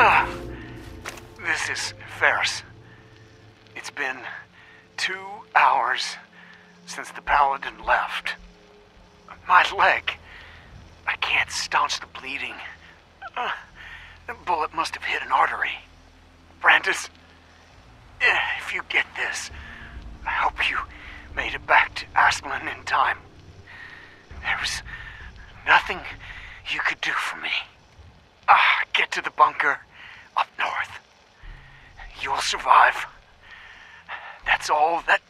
This is Ferris. It's been two hours since the Paladin left. My leg. I can't staunch the bleeding. Uh, the bullet must have hit an artery. Brandis, if you get this, I hope you made it back to Astlan in time. There was nothing you could do for me. Ah, get to the bunker up north. You'll survive. That's all that.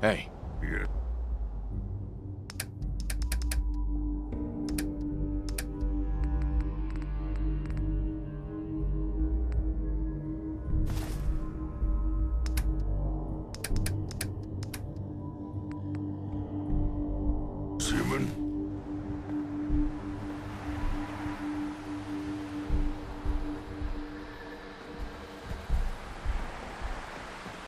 Hey. Yeah.